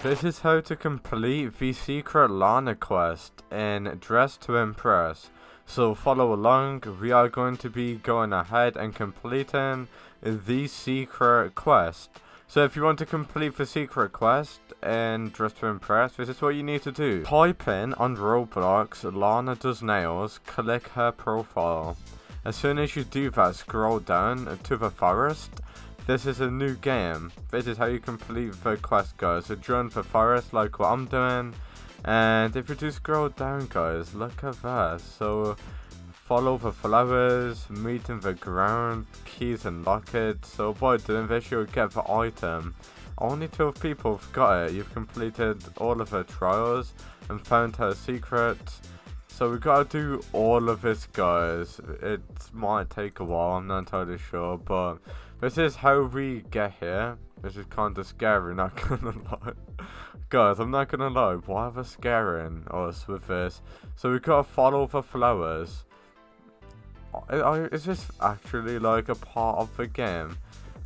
This is how to complete the secret Lana quest in Dress to Impress. So follow along, we are going to be going ahead and completing the secret quest. So if you want to complete the secret quest in Dress to Impress, this is what you need to do. Type in on Roblox, Lana does nails, click her profile. As soon as you do that, scroll down to the forest. This is a new game. This is how you complete the quest, guys. So join the forest like what I'm doing. And if you do scroll down, guys, look at that. So follow the flowers, meet in the ground, keys and lockets. So by doing this, you'll get the item. Only 12 people have got it. You've completed all of her trials and found her secrets. So we gotta do all of this, guys. It might take a while, I'm not entirely sure, but this is how we get here. This is kind of scary, not gonna lie. guys, I'm not gonna lie, why are they scaring us with this? So we gotta follow the flowers. Is this actually like a part of the game?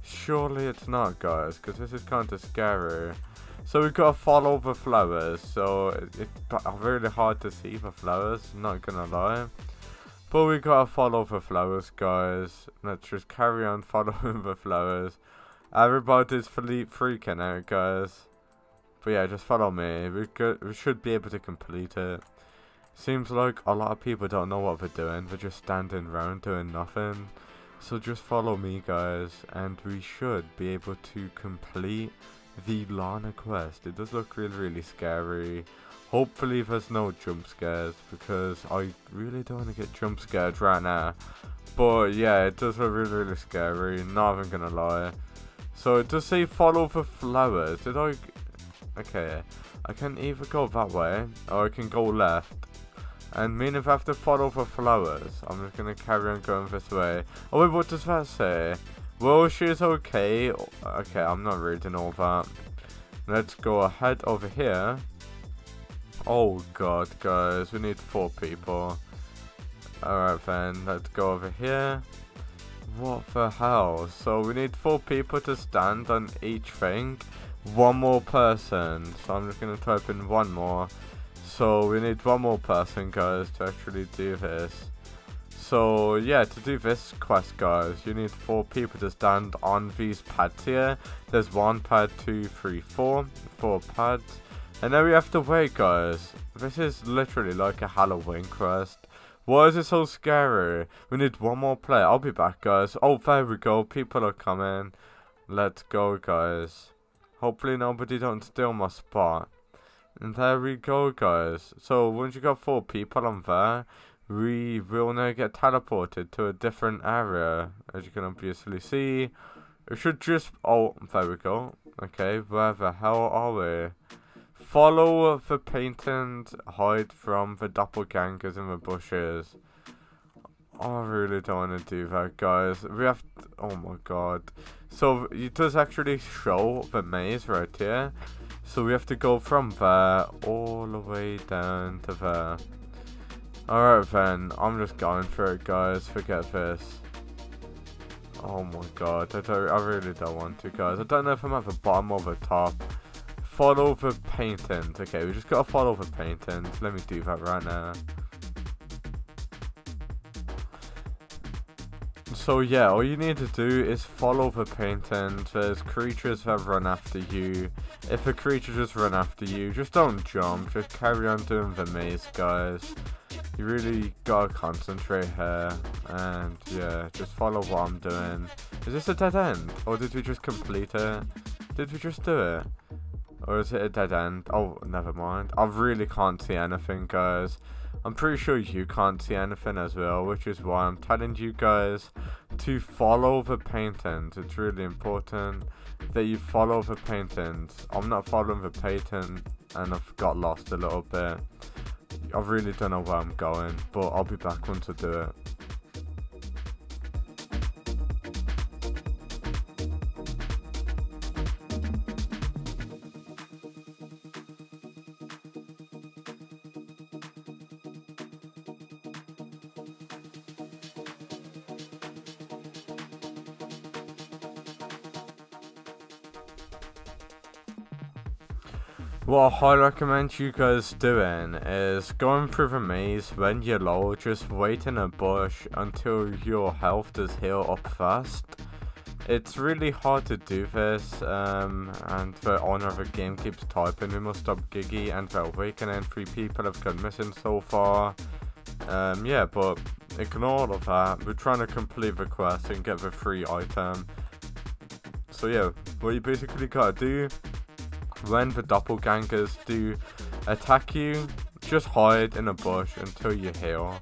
Surely it's not, guys, because this is kind of scary. So we've gotta follow the flowers. So it's really hard to see the flowers, not gonna lie. But we gotta follow the flowers, guys. Let's just carry on following the flowers. Everybody's freaking out, guys. But yeah, just follow me. We, could, we should be able to complete it. Seems like a lot of people don't know what they're doing. They're just standing around doing nothing. So just follow me, guys. And we should be able to complete the Lana quest. It does look really, really scary. Hopefully there's no jump scares because I really don't want to get jump scared right now. But yeah, it does look really, really scary. Not even gonna lie. So it does say follow the flowers. Did I... Okay. I can either go that way or I can go left. And mean if I have to follow the flowers, I'm just gonna carry on going this way. Oh wait, what does that say? Well, she's okay. Okay, I'm not reading all that. Let's go ahead over here. Oh god, guys, we need four people. Alright then, let's go over here. What the hell? So we need four people to stand on each thing. One more person. So I'm just going to type in one more. So we need one more person, guys, to actually do this. So yeah, to do this quest guys, you need four people to stand on these pads here. There's one pad, two, three, four, four pads. And then we have to wait guys. This is literally like a Halloween quest. Why is it so scary? We need one more player. I'll be back guys. Oh, there we go. People are coming. Let's go guys. Hopefully nobody don't steal my spot. And there we go guys. So once you got four people on there, we will now get teleported to a different area. As you can obviously see, it should just... Oh, there we go. Okay, where the hell are we? Follow the painted hide from the doppelgangers in the bushes. I really don't want to do that, guys. We have... Oh my god. So, it does actually show the maze right here. So we have to go from there all the way down to there. Alright then, I'm just going for it guys, forget this. Oh my god, I, don't, I really don't want to guys. I don't know if I'm at the bottom or the top. Follow the paintings. Okay, we just gotta follow the paintings. Let me do that right now. So yeah, all you need to do is follow the paintings. There's creatures that run after you. If a creature just run after you, just don't jump. Just carry on doing the maze, guys. You really gotta concentrate here, and yeah, just follow what I'm doing. Is this a dead end? Or did we just complete it? Did we just do it? Or is it a dead end? Oh, never mind. I really can't see anything, guys. I'm pretty sure you can't see anything as well, which is why I'm telling you guys to follow the paintings. It's really important that you follow the paintings. I'm not following the painting, and I've got lost a little bit. I really don't know where I'm going, but I'll be back once I do it. What I highly recommend you guys doing is going through the maze when you're low, just wait in a bush until your health does heal up fast. It's really hard to do this, um, and the owner of the game keeps typing, we must stop Giggy and the Awakening, three people have gone missing so far. Um, yeah, but ignore all of that, we're trying to complete the quest and get the free item. So yeah, what you basically gotta do when the doppelgangers do attack you, just hide in a bush until you heal.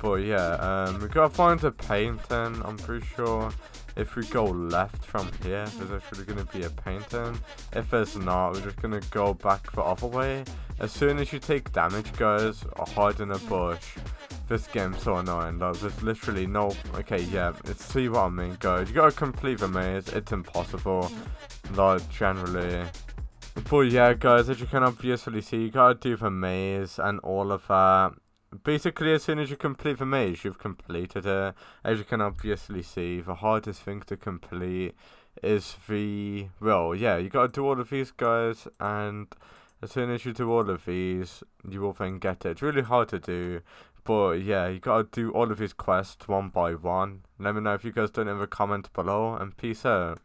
But yeah, um, we gotta find a painting, I'm pretty sure. If we go left from here, there's actually to be a painting. If there's not, we're just to go back the other way. As soon as you take damage, guys, hide in a bush. This game's so annoying. There's literally no... Okay, yeah, it's see what I mean, guys. You gotta complete the maze. It's impossible. Like, generally. But yeah, guys, as you can obviously see, you gotta do the maze and all of that. Basically, as soon as you complete the maze, you've completed it. As you can obviously see, the hardest thing to complete is the... Well, yeah, you gotta do all of these, guys, and as soon as you do all of these, you will then get it. It's really hard to do, but yeah, you gotta do all of these quests one by one. Let me know if you guys don't in the comments below, and peace out.